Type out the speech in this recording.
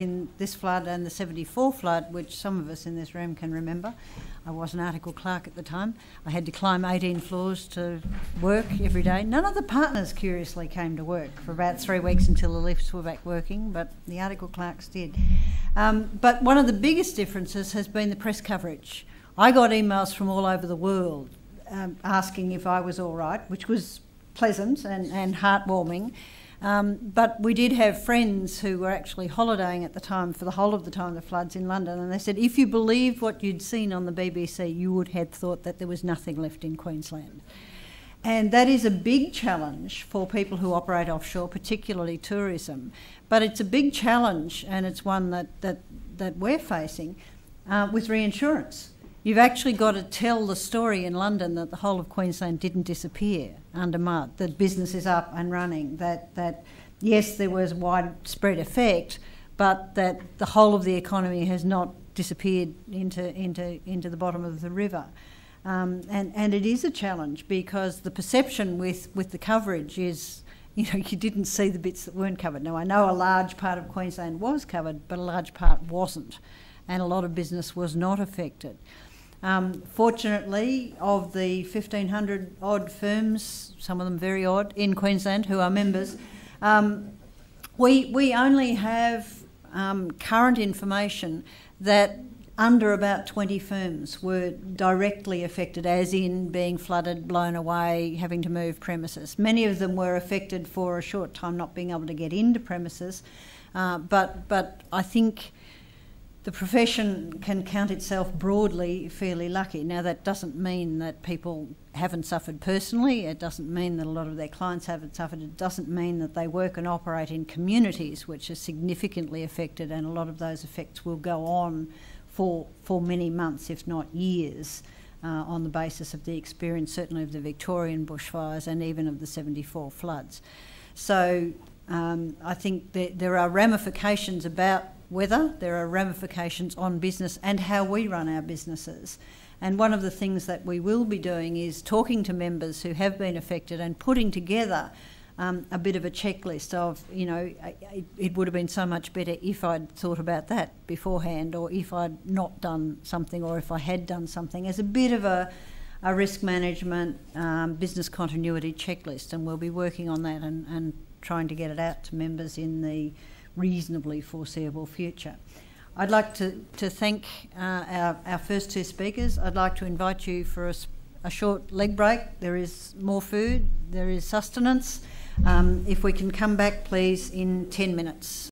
in this flood and the 74 flood, which some of us in this room can remember. I was an article clerk at the time. I had to climb 18 floors to work every day. None of the partners, curiously, came to work for about three weeks until the lifts were back working, but the article clerks did. Um, but one of the biggest differences has been the press coverage. I got emails from all over the world um, asking if I was all right, which was pleasant and, and heartwarming. Um, but we did have friends who were actually holidaying at the time for the whole of the time of the floods in London, and they said if you believed what you'd seen on the BBC, you would have thought that there was nothing left in Queensland. And that is a big challenge for people who operate offshore, particularly tourism. But it's a big challenge, and it's one that, that, that we're facing uh, with reinsurance. You've actually got to tell the story in London that the whole of Queensland didn't disappear under mud, that business is up and running, that, that yes, there was widespread effect, but that the whole of the economy has not disappeared into, into, into the bottom of the river. Um, and, and it is a challenge because the perception with, with the coverage is, you know, you didn't see the bits that weren't covered. Now, I know a large part of Queensland was covered, but a large part wasn't, and a lot of business was not affected. Um, fortunately, of the 1,500 odd firms, some of them very odd, in Queensland who are members, um, we, we only have um, current information that under about 20 firms were directly affected, as in being flooded, blown away, having to move premises. Many of them were affected for a short time, not being able to get into premises. Uh, but, but I think the profession can count itself broadly fairly lucky. Now, that doesn't mean that people haven't suffered personally, it doesn't mean that a lot of their clients haven't suffered, it doesn't mean that they work and operate in communities which are significantly affected, and a lot of those effects will go on for, for many months, if not years. Uh, on the basis of the experience, certainly of the Victorian bushfires and even of the 74 floods. So um, I think that there are ramifications about weather, there are ramifications on business and how we run our businesses. And one of the things that we will be doing is talking to members who have been affected and putting together um, a bit of a checklist of, you know, it, it, would have been so much better if I'd thought about that beforehand, or if I'd not done something, or if I had done something, as a bit of a, a risk management, um, business continuity checklist. And we'll be working on that and, and trying to get it out to members in the reasonably foreseeable future. I'd like to, to thank uh, our, our first two speakers. I'd like to invite you for a, a short leg break. There is more food, there is sustenance. Um, if we can come back, please, in 10 minutes.